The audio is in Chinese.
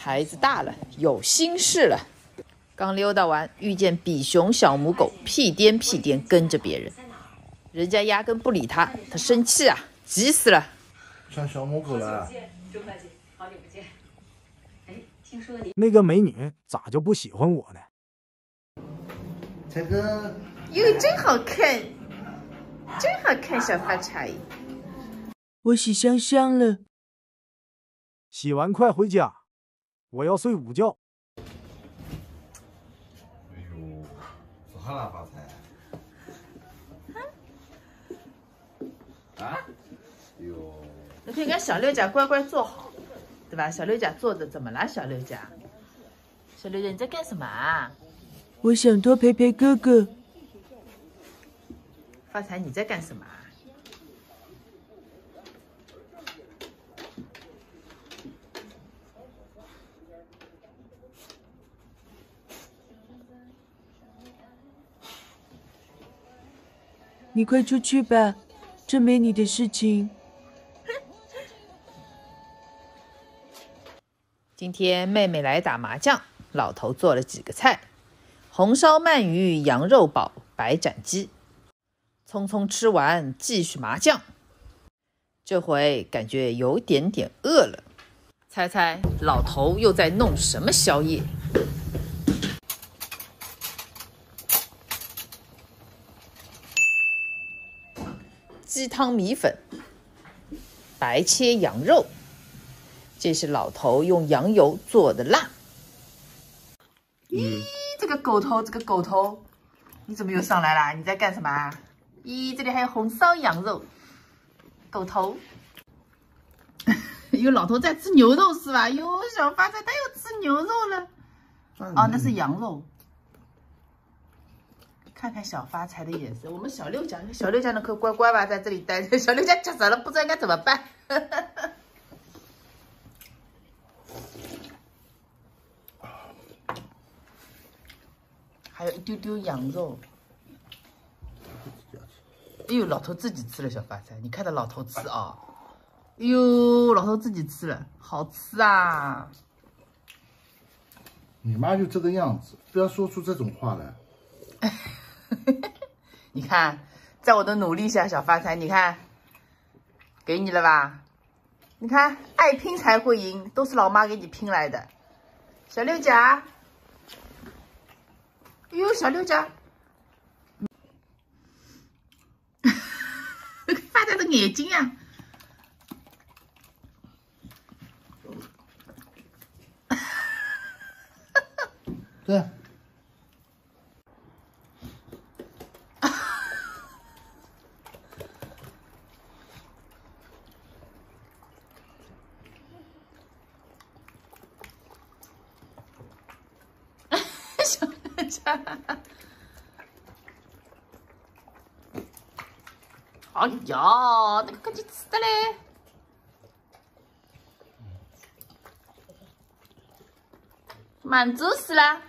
孩子大了，有心事了。刚溜达完，遇见比熊小母狗屁颠屁颠跟着别人，人家压根不理他，他生气啊，急死了。像小母狗了。周会计，好久不见。哎，听说你那个美女咋就不喜欢我呢？才哥，哟，真好看，真好看，小发财。我洗香香了，洗完快回家，我要睡午觉。哎呦，咋了发财？啊？哎呦，那可以跟小六家乖乖坐好，对吧？小六家坐着怎么了？小六家，小六家你在干什么啊？我想多陪陪哥哥。发财你在干什么啊？你快出去吧，这没你的事情。今天妹妹来打麻将，老头做了几个菜：红烧鳗鱼、羊肉煲、白斩鸡。匆匆吃完，继续麻将。这回感觉有点点饿了，猜猜老头又在弄什么宵夜？鸡汤米粉，白切羊肉。这是老头用羊油做的辣。咦，这个狗头，这个狗头，你怎么又上来啦？你在干什么？咦，这里还有红烧羊肉，狗头。有老头在吃牛肉是吧？哟，小发财他又吃牛肉了。哦，那是羊肉。看看小发财的眼神，我们小六家，小六家的可乖乖吧，在这里待着。小六家急死了，不知道应该怎么办。还有一丢丢羊肉。哎呦，老头自己吃了小发财，你看到老头吃啊？哎呦，老头自己吃了，好吃啊！你妈就这个样子，不要说出这种话来。你看，在我的努力下，小发财，你看，给你了吧？你看，爱拼才会赢，都是老妈给你拼来的。小六甲，哎呦，小六甲，发财的眼睛呀！对。小六甲，哎呀，那个赶紧吃的嘞！满足死了。